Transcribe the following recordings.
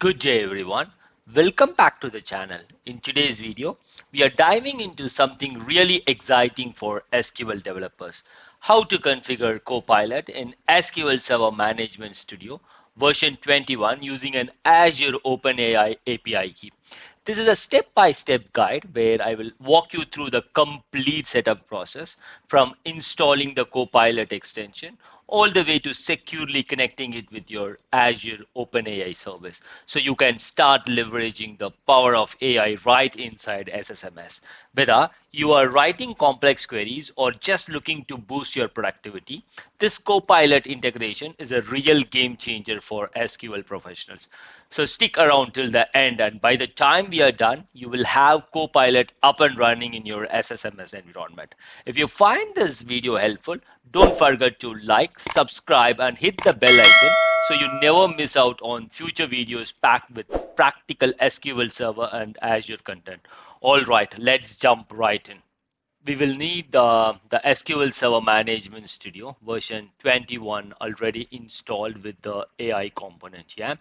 Good day everyone. Welcome back to the channel. In today's video, we are diving into something really exciting for SQL developers. How to configure Copilot in SQL Server Management Studio version 21 using an Azure OpenAI API key. This is a step-by-step -step guide where I will walk you through the complete setup process from installing the Copilot extension all the way to securely connecting it with your Azure OpenAI service. So you can start leveraging the power of AI right inside SSMS. Whether you are writing complex queries or just looking to boost your productivity, this Copilot integration is a real game changer for SQL professionals. So stick around till the end and by the time we are done, you will have Copilot up and running in your SSMS environment. If you find this video helpful, don't forget to like, subscribe and hit the bell icon so you never miss out on future videos packed with practical SQL Server and Azure content. All right, let's jump right in. We will need uh, the SQL Server Management Studio version 21 already installed with the AI component. Yeah.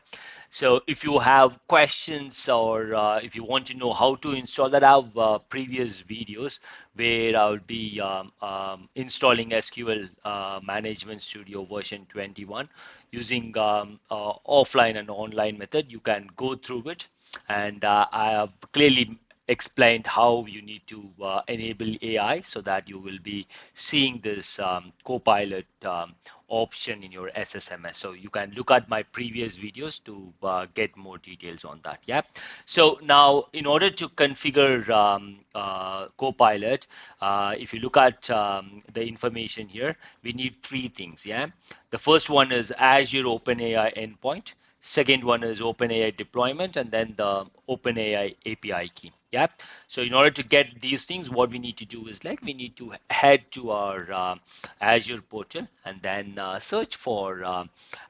So if you have questions or uh, if you want to know how to install that, I have uh, previous videos where I will be um, um, installing SQL uh, Management Studio version 21 using um, uh, offline and online method. You can go through it and uh, I have clearly explained how you need to uh, enable AI so that you will be seeing this um, Copilot um, option in your SSMS. So you can look at my previous videos to uh, get more details on that. Yeah. So now in order to configure um, uh, Copilot, uh, if you look at um, the information here, we need three things. Yeah. The first one is Azure OpenAI endpoint. Second one is OpenAI deployment and then the OpenAI API key. Yeah. So in order to get these things, what we need to do is like we need to head to our uh, Azure portal and then uh, search for uh,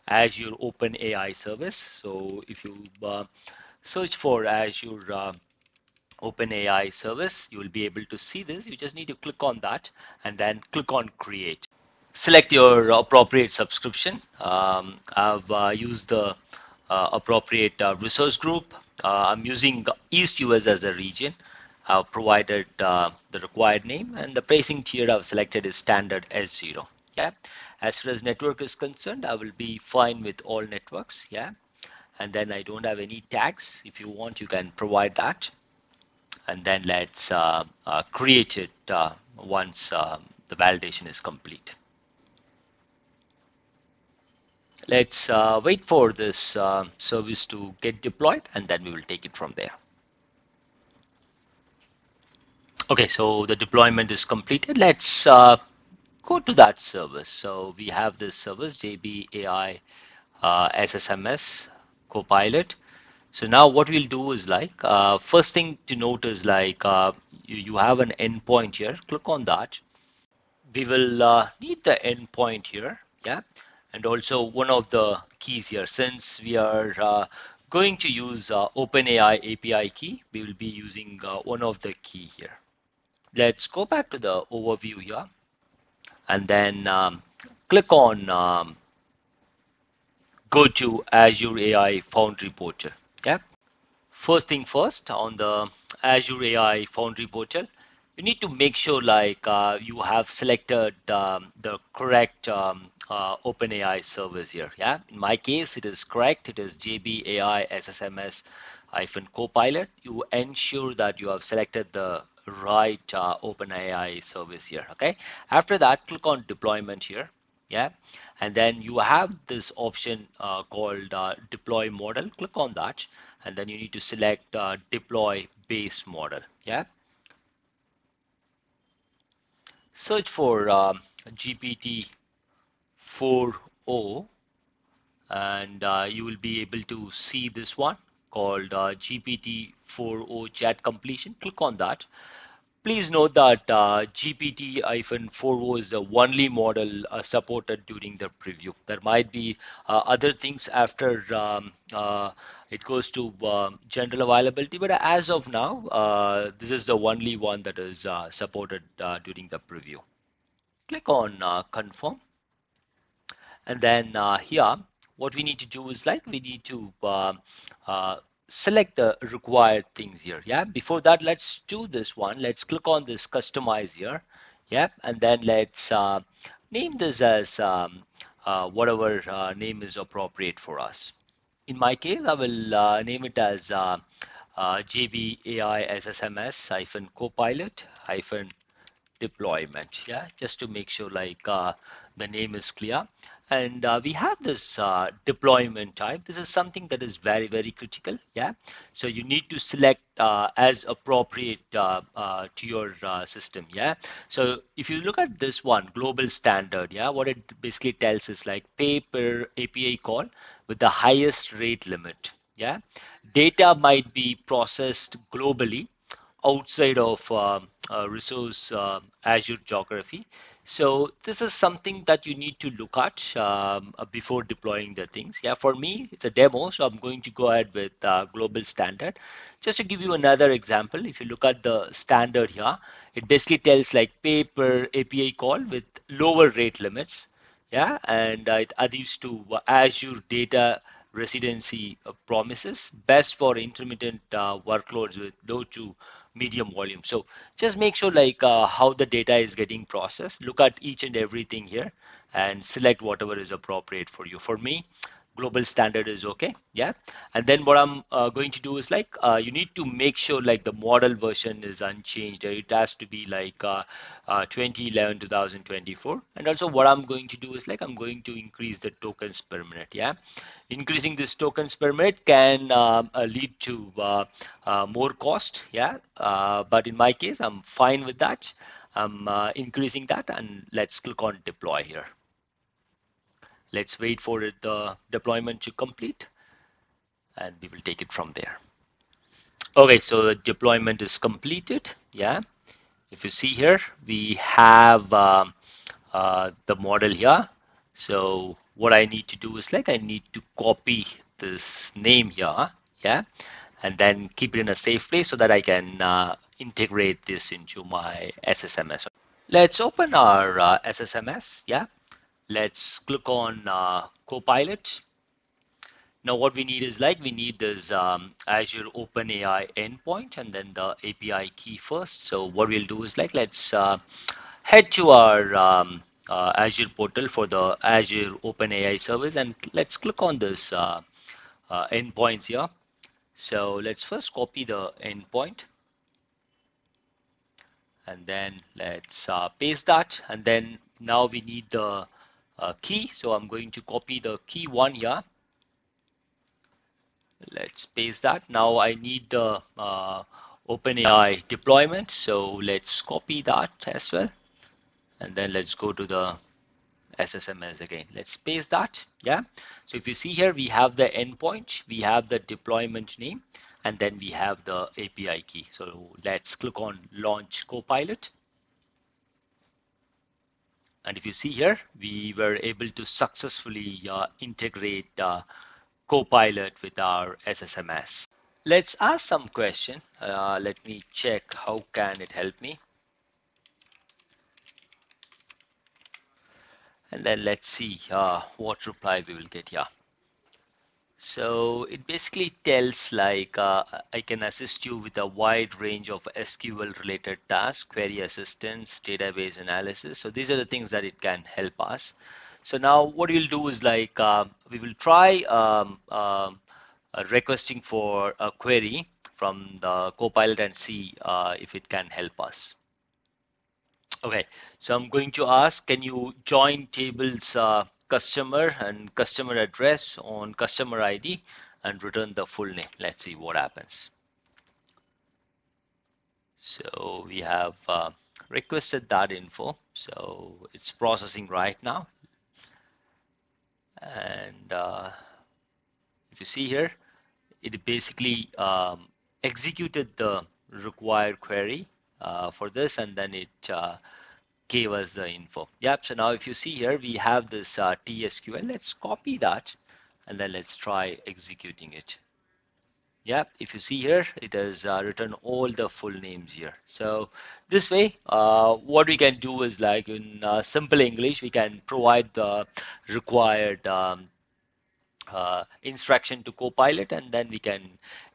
Azure OpenAI service. So if you uh, search for Azure uh, OpenAI service, you will be able to see this. You just need to click on that and then click on create. Select your appropriate subscription. Um, I've uh, used the uh, appropriate resource group. Uh, I'm using East US as a region. I've provided the required name and the pricing tier I've selected is standard S0. Yeah. As far as network is concerned, I will be fine with all networks. Yeah. And then I don't have any tags. If you want, you can provide that. And then let's uh, uh, create it uh, once um, the validation is complete. Let's uh, wait for this uh, service to get deployed and then we will take it from there. Okay, so the deployment is completed. Let's uh, go to that service. So we have this service, JB AI uh, SSMS Copilot. So now what we'll do is like, uh, first thing to note is like, uh, you, you, have an endpoint here, click on that. We will need the endpoint here, yeah and also one of the keys here. Since we are uh, going to use uh, OpenAI API key we will be using uh, one of the key here. Let's go back to the overview here and then um, click on um, go to Azure AI Foundry portal. Yeah. First thing first on the Azure AI Foundry portal you need to make sure like uh, you have selected um, the correct um, uh, OpenAI service here. Yeah, in my case, it is correct. It is JB AI SSMS hyphen Copilot. You ensure that you have selected the right uh, OpenAI service here. Okay. After that, click on deployment here. Yeah, and then you have this option uh, called uh, deploy model. Click on that, and then you need to select uh, deploy base model. Yeah. Search for um, GPT 4o and uh, you will be able to see this one called uh, GPT-4o chat completion. Click on that. Please note that uh, GPT-4o is the only model uh, supported during the preview. There might be uh, other things after um, uh, it goes to um, general availability, but as of now, uh, this is the only one that is uh, supported during the preview. Click on confirm and then uh, here, what we need to do is like we need to uh, uh, select the required things here. Yeah. Before that, let's do this one. Let's click on this customize here. Yeah. And then let's uh, name this as um, uh, whatever uh, name is appropriate for us. In my case, I will uh, name it as uh, uh, JB AI SSMS hyphen copilot hyphen deployment. Yeah, just to make sure like the name is clear. And uh, we have this uh, deployment type. This is something that is very, very critical. Yeah. So you need to select uh, as appropriate uh, uh, to your uh, system. Yeah. So if you look at this one, global standard. Yeah. What it basically tells is like pay per API call with the highest rate limit. Yeah. Data might be processed globally outside of uh, resource uh, Azure geography. So this is something that you need to look at um, uh, before deploying the things. Yeah, for me, it's a demo, so I'm going to go ahead with uh, global standard. Just to give you another example, if you look at the standard here, it basically tells like pay per API call with lower rate limits. Yeah, and uh, it adheres to Azure data residency promises, best for intermittent workloads with low to medium volume. So just make sure like uh, how the data is getting processed. Look at each and everything here and select whatever is appropriate for you. For me, global standard is okay yeah? And then what i'm uh, going to do is like uh, you need to make sure like the model version is unchanged it has to be like uh, uh 2011 2024 and also what i'm going to do is like i'm going to increase the tokens per minute yeah? Increasing this tokens per minute can um, uh, lead to uh, more cost yeah? But in my case i'm fine with that. I'm increasing that and let's click on deploy here Let's wait for the deployment to complete and we will take it from there. Okay, so the deployment is completed. Yeah, if you see here, we have um, uh, the model here. So what I need to do is like I need to copy this name here. Yeah, and then keep it in a safe place so that I can uh, integrate this into my SSMS. Let's open our uh, SSMS. Yeah, Let's click on uh, Copilot. Now what we need is like we need this um, Azure OpenAI endpoint and then the API key first. So what we'll do is like let's uh, head to our um, uh, Azure portal for the Azure OpenAI service and let's click on this uh, uh, endpoints here. So let's first copy the endpoint and then let's uh, paste that and then now we need the uh, key. So I'm going to copy the key one here. Let's paste that. Now I need the uh, OpenAI deployment. So let's copy that as well. And then let's go to the SSMS again. Let's paste that. Yeah. So if you see here, we have the endpoint, we have the deployment name, and then we have the API key. So let's click on launch Copilot. And if you see here, we were able to successfully uh, integrate uh, Copilot with our SSMS. Let's ask some question. Uh, let me check how can it help me. And then let's see uh, what reply we will get here. So it basically tells like uh, I can assist you with a wide range of SQL related tasks, query assistance, database analysis. So these are the things that it can help us. So now what we'll do is like uh, we will try um, uh, requesting for a query from the Copilot and see uh, if it can help us. Okay, so I'm going to ask, can you join tables uh, customer and customer address on customer ID and return the full name. Let's see what happens. So we have uh, requested that info. So it's processing right now. And uh, if you see here, it basically um, executed the required query uh, for this and then it uh, gave us the info. Yep, so now if you see here, we have this uh, TSQL. Let's copy that and then let's try executing it. Yep, if you see here, it has uh, written all the full names here. So this way, uh, what we can do is like in uh, simple English, we can provide the required um, uh, instruction to Copilot, and then we can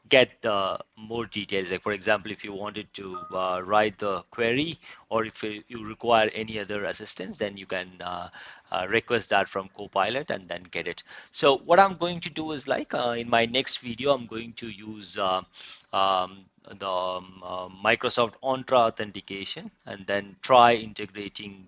get uh, more details. Like for example, if you wanted to uh, write the query, or if you require any other assistance, then you can uh, uh, request that from Copilot and then get it. So what I'm going to do is like uh, in my next video, I'm going to use um, the um, Microsoft Entra authentication and then try integrating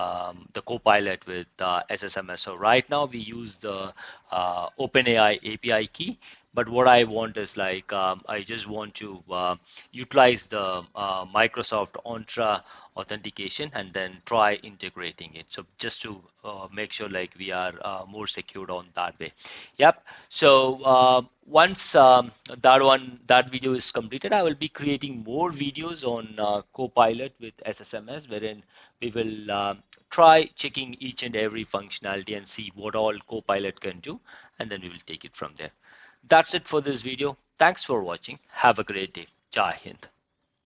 um, the Copilot with uh, SSMS. So right now we use the uh, OpenAI API key, but what I want is like um, I just want to uh, utilize the uh, Microsoft Entra authentication and then try integrating it. So just to uh, make sure like we are uh, more secured on that way. Yep. So once um, that one that video is completed, I will be creating more videos on Copilot with SSMS, wherein we will uh, try checking each and every functionality and see what all Copilot can do, and then we will take it from there. That's it for this video. Thanks for watching. Have a great day. Jai Hind.